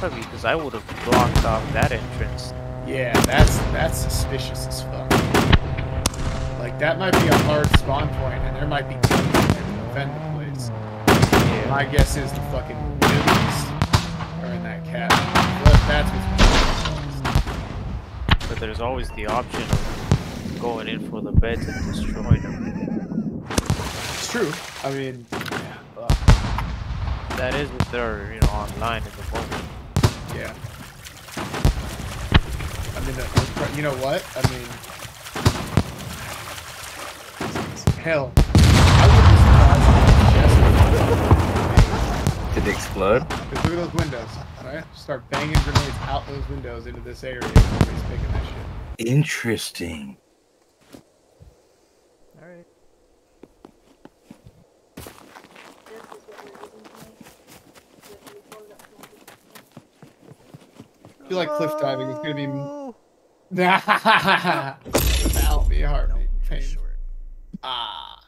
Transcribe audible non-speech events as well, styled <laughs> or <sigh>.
gotta be, because I would have blocked off that entrance. Yeah, that's that's suspicious as fuck. Like that might be a hard spawn point, and there might be teams that can defend the place. Yeah. My guess is the fucking Billies are in that cabin. But that's what's But there's always the option of going in for the beds and destroying them. It's true. I mean, yeah. That is if they're, you know, online at the moment. yeah. I mean, uh, you know what? I mean, hell, I wouldn't be surprised if Did it explode? Just look at those windows, alright? Start banging grenades out those windows into this area. Somebody's picking that shit. Interesting. I feel like cliff diving is gonna be. <laughs> That'll be a heartbeat. Pain. Ah.